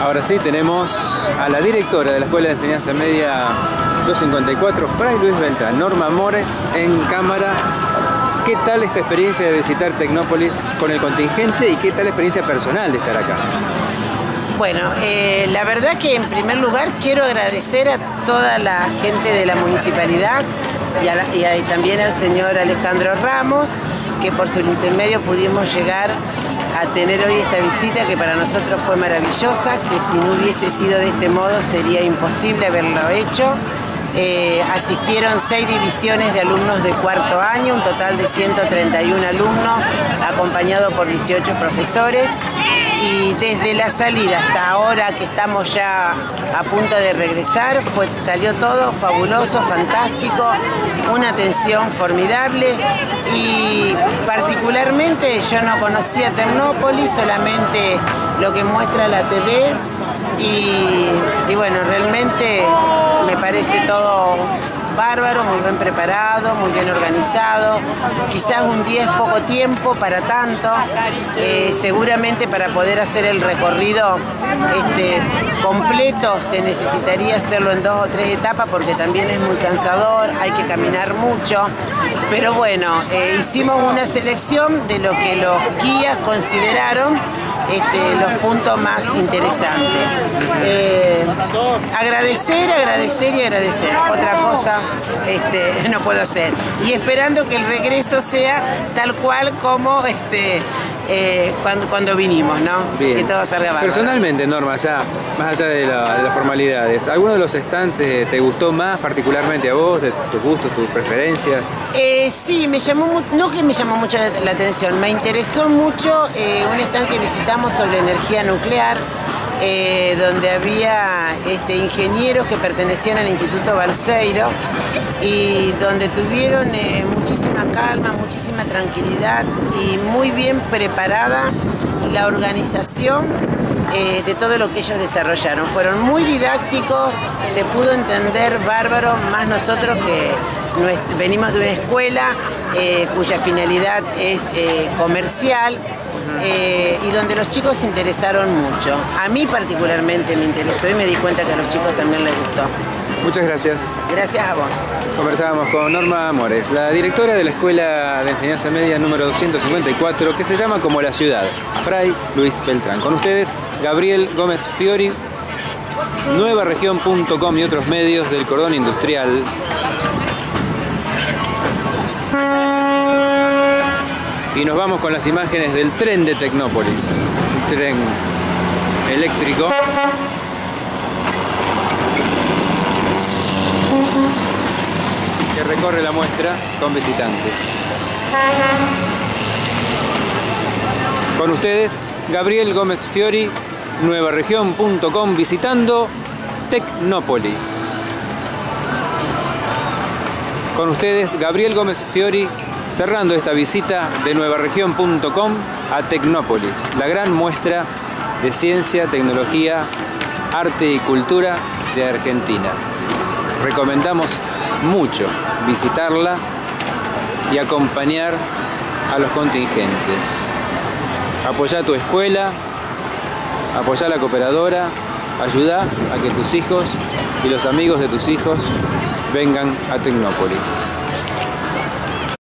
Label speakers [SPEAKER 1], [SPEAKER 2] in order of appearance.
[SPEAKER 1] Ahora sí tenemos a la directora de la Escuela de Enseñanza Media 254, Fray Luis Beltrán, Norma Mores en cámara. ¿Qué tal esta experiencia de visitar Tecnópolis con el contingente y qué tal la experiencia personal de estar acá?
[SPEAKER 2] Bueno, eh, la verdad que en primer lugar quiero agradecer a toda la gente de la municipalidad y, y también al señor Alejandro Ramos, que por su intermedio pudimos llegar a tener hoy esta visita que para nosotros fue maravillosa, que si no hubiese sido de este modo sería imposible haberlo hecho. Eh, asistieron seis divisiones de alumnos de cuarto año, un total de 131 alumnos, acompañado por 18 profesores y desde la salida hasta ahora que estamos ya a punto de regresar, fue, salió todo fabuloso, fantástico, una atención formidable y particularmente yo no conocía Tecnópolis, solamente lo que muestra la TV y bueno, realmente me parece todo bárbaro, muy bien preparado, muy bien organizado. Quizás un día es poco tiempo para tanto. Eh, seguramente para poder hacer el recorrido este, completo se necesitaría hacerlo en dos o tres etapas porque también es muy cansador, hay que caminar mucho. Pero bueno, eh, hicimos una selección de lo que los guías consideraron este, los puntos más interesantes. Eh, agradecer, agradecer y agradecer. Otra cosa este, no puedo hacer. Y esperando que el regreso sea tal cual como este, eh, cuando, cuando vinimos, ¿no? Que todo salga bárbaro.
[SPEAKER 1] Personalmente, Norma, ya, más allá de, las formalidades, ¿alguno de los estantes te gustó más particularmente a vos, de tus gustos, tus preferencias?
[SPEAKER 2] Eh, sí, me llamó, no que me llamó mucho la, atención, me interesó mucho eh, un stand que visitamos sobre energía nuclear, eh, donde había este, ingenieros que pertenecían al Instituto Balseiro y donde tuvieron eh, muchísima calma, muchísima tranquilidad y muy bien preparada la organización eh, de todo lo que ellos desarrollaron. Fueron muy didácticos, se pudo entender bárbaro, más nosotros que venimos de una escuela cuya finalidad es comercial, eh, y donde los chicos se interesaron mucho. A mí particularmente me interesó y me di cuenta que a los chicos también les gustó.
[SPEAKER 1] Muchas gracias.
[SPEAKER 2] Gracias a vos.
[SPEAKER 1] Conversábamos con Norma Amores, la directora de la Escuela de Enseñanza Media número 254, que se llama como la ciudad, Fray Luis Beltrán. Con ustedes, Gabriel Gómez Fiori, nuevaregión.com y otros medios del cordón industrial y nos vamos con las imágenes del tren de Tecnópolis, un tren eléctrico que recorre la muestra con visitantes. Con ustedes, Gabriel Gómez Fiori, nuevaregión.com, visitando Tecnópolis. Con ustedes, Gabriel Gómez Fiori, cerrando esta visita de nuevaregión.com a Tecnópolis, la gran muestra de ciencia, tecnología, arte y cultura de Argentina. Recomendamos mucho visitarla y acompañar a los contingentes. Apoya tu escuela, apoya la cooperadora, ayuda a que tus hijos y los amigos de tus hijos vengan a Tecnópolis.